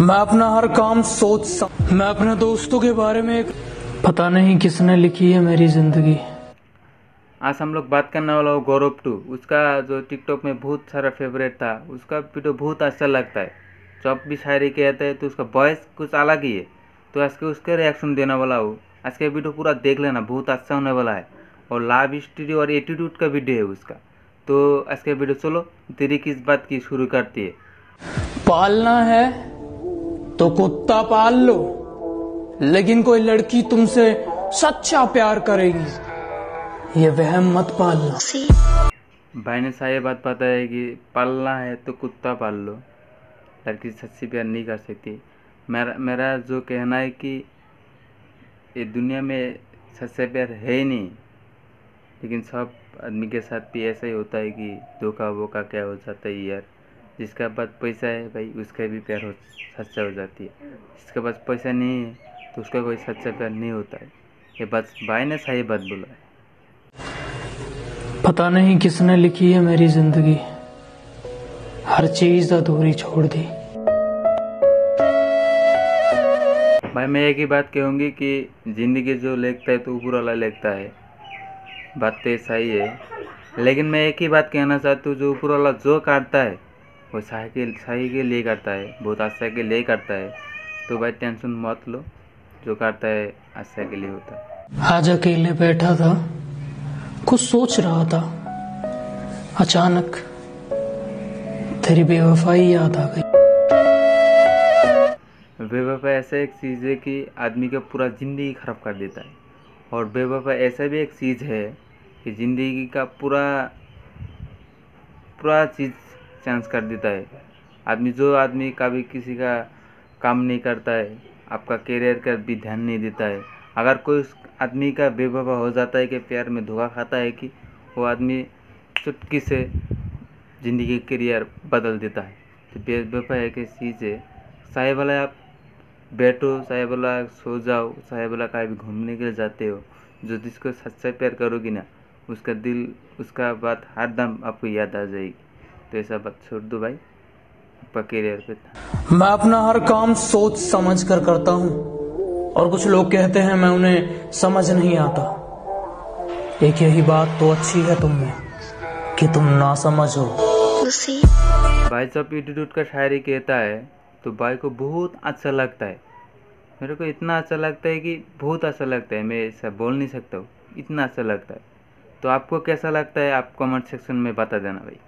मैं अपना हर काम सोच सक मैं अपने दोस्तों के बारे में एक पता नहीं किसने लिखी है मेरी ज़िंदगी। आज हम लोग बात करने वाला हूँ गौरव टू। उसका जो टिकटॉक में बहुत सारा फेवरेट था उसका वीडियो बहुत अच्छा लगता है। जब भी शायरी कहता है तो उसका वॉइस कुछ अलग ही है। तो आज के उसके रिएक्शन देने वाला हूँ। आज का वीडियो पूरा देख लेना बहुत अच्छा होने वाला है। और लाभ स्टूडियो और एटीट्यूड का वीडियो है उसका। तो आज का वीडियो चलो तेरी किस बात की शुरू करती है? पालना है तो कुत्ता पाल लो, लेकिन कोई लड़की तुमसे सच्चा प्यार करेगी। ये वहम मत पालना। भाई ने सारी बात बताया कि पालना है तो कुत्ता पाल लो। लड़की सच्ची प्यार नहीं कर सकती। मेरा मेरा जो कहना है कि ये दुनिया में सच्चा प्यार है ही नहीं, लेकिन सब आदमी के साथ भी ऐसा ही होता है कि धोखा वोखा क्या हो जाता है यार। जिसका पास पैसा है भाई उसका भी प्यार हो सच्चा हो जाती है। जिसके पास पैसा नहीं है तो उसका कोई सच्चा प्यार नहीं होता है। ये बात भाई ने सही बात बोला है। पता नहीं किसने लिखी है मेरी ज़िंदगी। हर चीज़ अधूरी छोड़ दी। भाई मैं एक ही बात कहूँगी कि ज़िंदगी जो लिखता है तो ऊपर वाला लिखता है। बात तो सही है। लेकिन मैं एक ही बात कहना चाहती हूँ जो ऊपर वाला जो काटता है वो सही के सही के लिए करता है बहुत अच्छा के लिए करता है। तो भाई टेंशन मत लो जो करता है अच्छा के लिए होता। है आज अकेले बैठा था कुछ सोच रहा था। अचानक तेरी बेवफाई याद आ गई। बेवफा ऐसा एक चीज़ है कि आदमी का पूरा ज़िंदगी ख़राब कर देता है। और बेवफा ऐसा भी एक चीज़ है कि ज़िंदगी का पूरा पूरा चीज़ चेंज कर देता है। आदमी, जो आदमी कभी किसी का काम नहीं करता है, आपका करियर का भी ध्यान नहीं देता है। अगर कोई आदमी का बेवफा हो जाता है कि प्यार में धोखा खाता है कि वो आदमी चुटकी से ज़िंदगी करियर बदल देता है। तो बेवफा एक ऐसी चीज़ है, चाहे वाला आप बैठो, चाहे बोला सो जाओ, चाहे बोला कहीं भी घूमने के लिए जाते हो, जो जिसको सच्चा प्यार करोगी ना, उसका दिल, उसका बात हर दम आपको याद आ जाएगी। तो ऐसा बात छोड़ दो भाई। करियर पे मैं अपना हर काम सोच समझ कर करता हूँ और कुछ लोग कहते हैं मैं उन्हें समझ नहीं आता। एक यही बात तो अच्छी है तुम में कि तुम ना समझो। भाई जब एटीट्यूड का शायरी कहता है तो भाई को बहुत अच्छा लगता है। मेरे को इतना अच्छा लगता है कि बहुत अच्छा लगता है मैं ऐसा बोल नहीं सकता हूँ इतना अच्छा लगता है। तो आपको कैसा लगता है? आप कमेंट सेक्शन में बता देना भाई।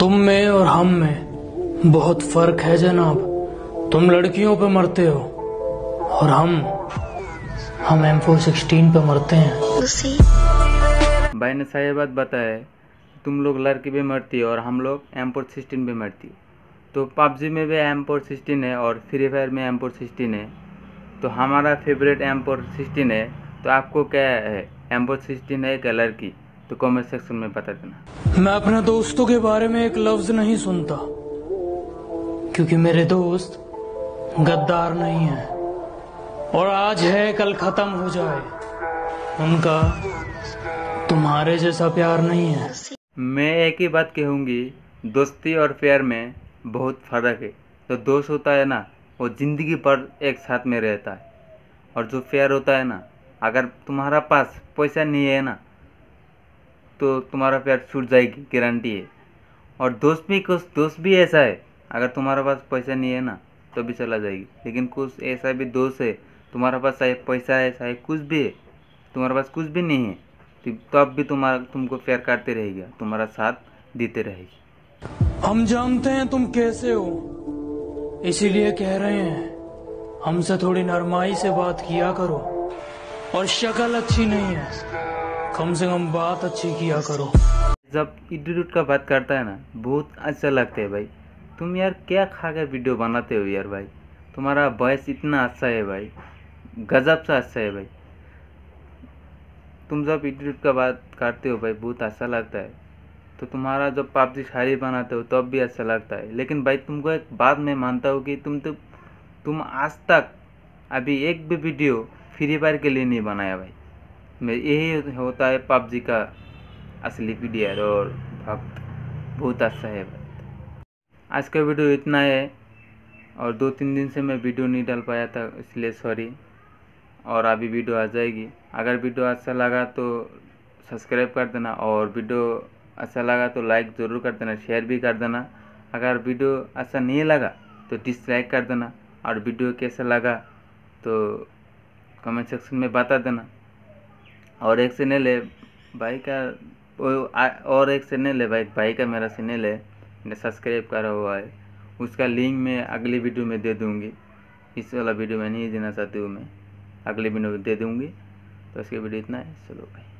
तुम में और हम में बहुत फ़र्क है जनाब। तुम लड़कियों पे मरते हो और हम हम एम फोर सिक्सटीन पे मरते हैं। भाई ने सही बात बताया तुम लोग लड़की पे मरती हो और हम लोग एम फोर सिक्सटीन पे मरती। हो तो पबजी में भी एम फोर सिक्सटीन है और फ्री फायर में एम फोर सिक्सटीन है। तो हमारा फेवरेट एम फोर सिक्सटीन है। तो आपको क्या है? एम फोर सिक्सटीन है क्या लड़की। तो कमेंट सेक्शन में बता देना। मैं अपने दोस्तों के बारे में एक लफ्ज नहीं सुनता क्योंकि मेरे दोस्त गद्दार नहीं है। और आज है कल खत्म हो जाए उनका तुम्हारे जैसा प्यार नहीं है। मैं एक ही बात कहूँगी दोस्ती और प्यार में बहुत फ़र्क है। जो दोस्त होता है ना वो ज़िंदगी भर एक साथ में रहता है। और जो प्यार होता है ना अगर तुम्हारा पास पैसा नहीं है ना तो तुम्हारा प्यार छूट जाएगी गारंटी है। और दोस्त भी, कुछ दोस्त भी ऐसा है, अगर तुम्हारे पास पैसा नहीं है ना तो भी चला जाएगी। लेकिन कुछ ऐसा भी दोस्त है, तुम्हारे पास चाहे पैसा है, चाहे कुछ भी है, तुम्हारे पास कुछ भी नहीं है तो अब भी तुम्हारा, तुमको प्यार करते रहेगा, तुम्हारा साथ देते रहेगी। हम जानते हैं तुम कैसे हो, इसीलिए कह रहे हैं, हमसे थोड़ी नरमाई से बात किया करो, और शक्ल अच्छी नहीं है। कम से कम बात अच्छी किया करो। जब एटीट्यूड का बात करता है ना, बहुत अच्छा लगता है भाई। तुम यार क्या खा कर वीडियो बनाते हो यार भाई? तुम्हारा वॉइस इतना अच्छा है भाई। गजब सा अच्छा है भाई। तुम जब एटीट्यूड का बात करते हो भाई, बहुत अच्छा लगता है। तो तुम्हारा जब पापजी शायरी बनाते हो, तब भी अच्छा लगता है। लेकिन भाई, तुमको एक बात मैं मानता हूँ कि तुम तो तुम आज तक अभी एक भी वीडियो फ्री फायर के लिए नहीं बनाया भाई। यही होता है पबजी का असली वीडियो और भक्त बहुत अच्छा है आज का वीडियो इतना है और दो तीन दिन से मैं वीडियो नहीं डाल पाया था, इसलिए सॉरी और अभी वीडियो आ जाएगी। अगर वीडियो अच्छा लगा तो सब्सक्राइब कर देना और वीडियो अच्छा लगा तो लाइक ज़रूर कर देना शेयर भी कर देना। अगर वीडियो अच्छा नहीं लगा तो डिसलाइक कर देना। और वीडियो कैसा लगा तो कमेंट सेक्शन में बता देना। और एक चैनल है भाई का और एक सिने ले भाई भाई का मेरा है मैंने सब्सक्राइब करा हुआ है। उसका लिंक मैं अगली वीडियो में दे दूँगी। इस वाला वीडियो में नहीं देना चाहती हूँ मैं। अगली वीडियो में दे दूँगी। तो इसके वीडियो इतना है। चलो भाई।